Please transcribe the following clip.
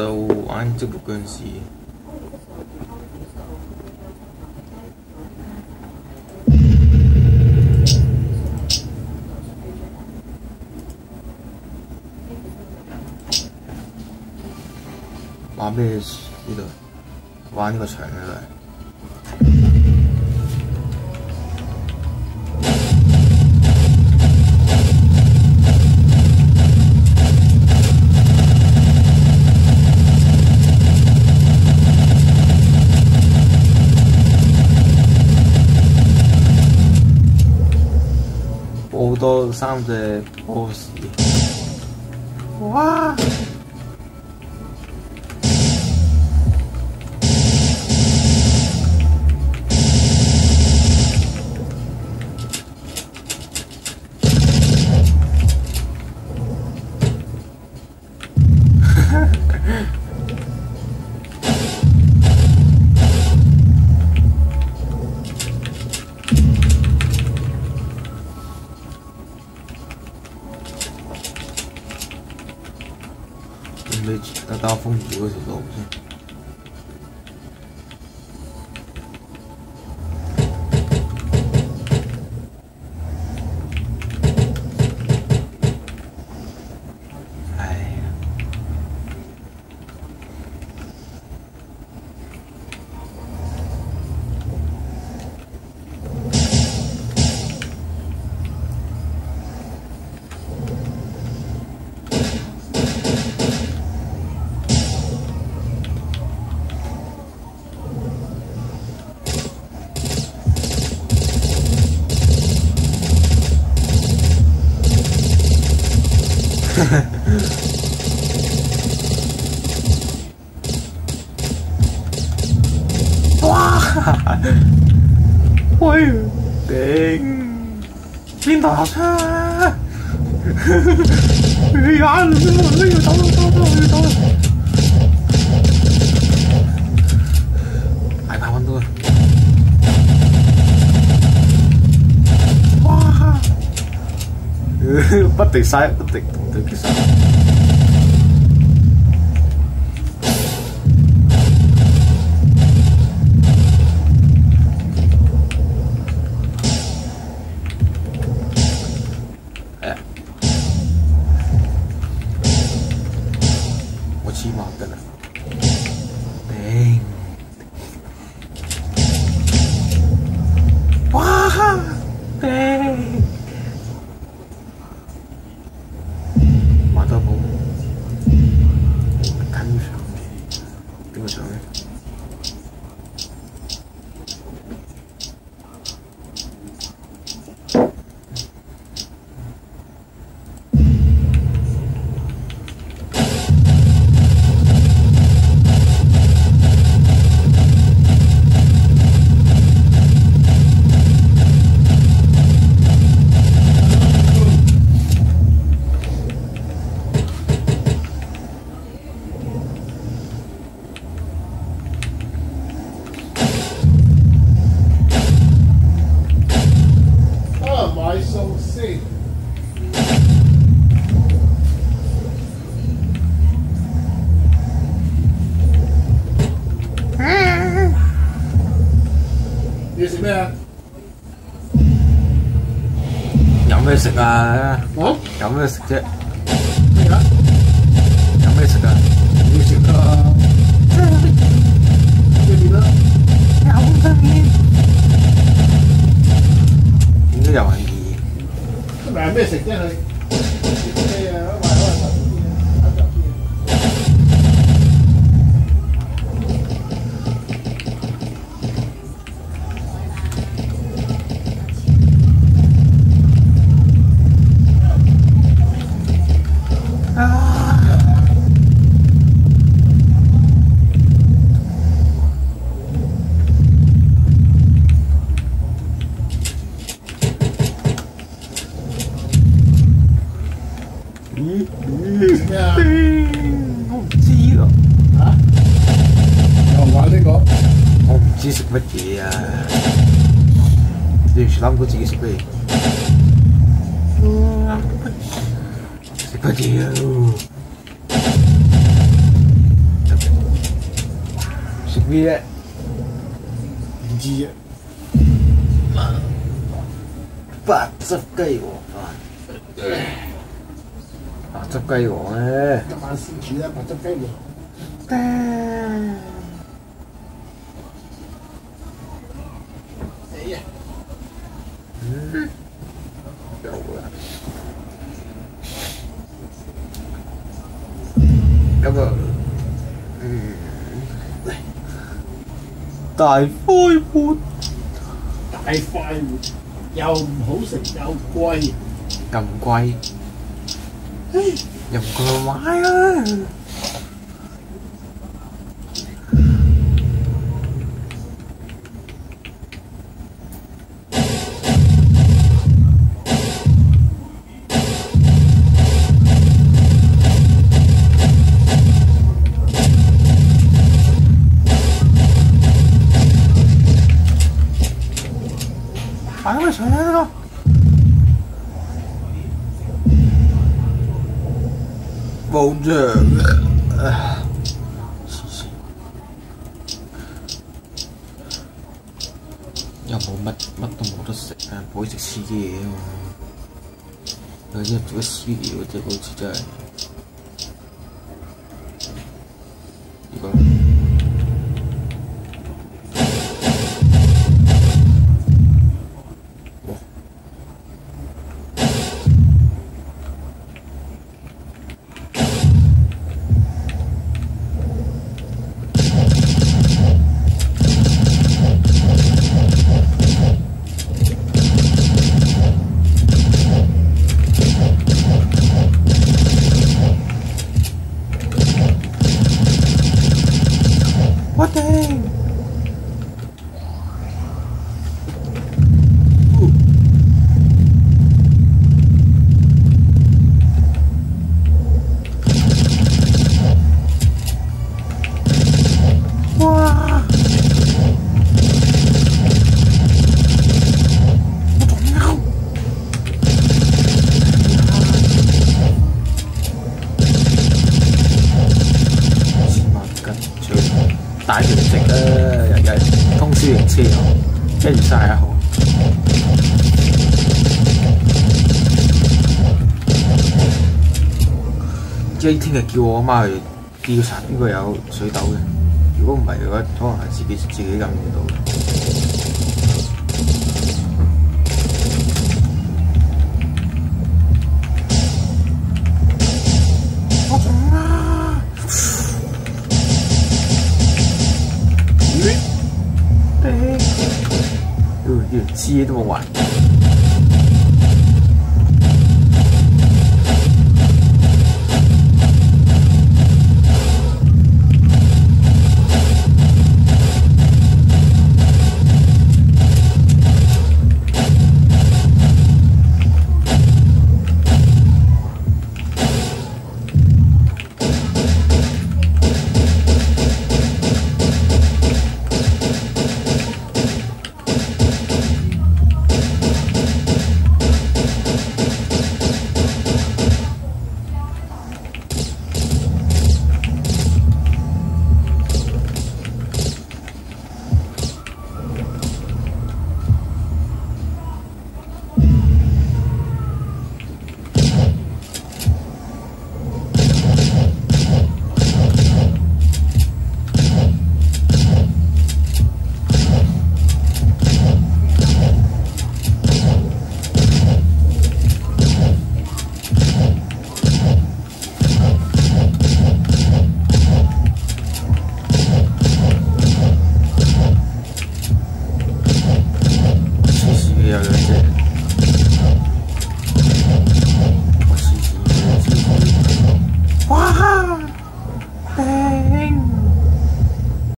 就玩这个僵尸。玩咩呢度？都係。好多三隻 boss，哇！準備打打風雨嗰條 哇！喂，頂！邊度學車？哎呀！要走啦走啦要走啦！petik saya petik petik saya Dang. 有咩食啊？啊？有咩食啫？咩啊？有咩食啊？要食啊！咩面啊？有得面，点解又系二？买咩食啫佢？咩啊？ 食乜嘢啊！你完全谂唔到自己食乜嘢。食乜嘢啊？ 咩咧？唔知啫。白汁鸡皇饭，白汁鸡皇咧，今晚先煮啦，白汁鸡喎。哎 嗯，有啦。咁啊，嗯，大快活大快活，又唔好食又贵。又唔贵，又唔贵咪买啦。 冇啫，唉黐線又冇乜乜都冇得食啊！唔可以食黐嘅嘢喎，有啲人做咗黐嘢嗰隻好似真係，通宵營車啊！一月三十一號。即係聽日叫我阿妈去调查邊個有水痘嘅，如果唔系嘅话，可能系自己自己感染到。又七这么晚。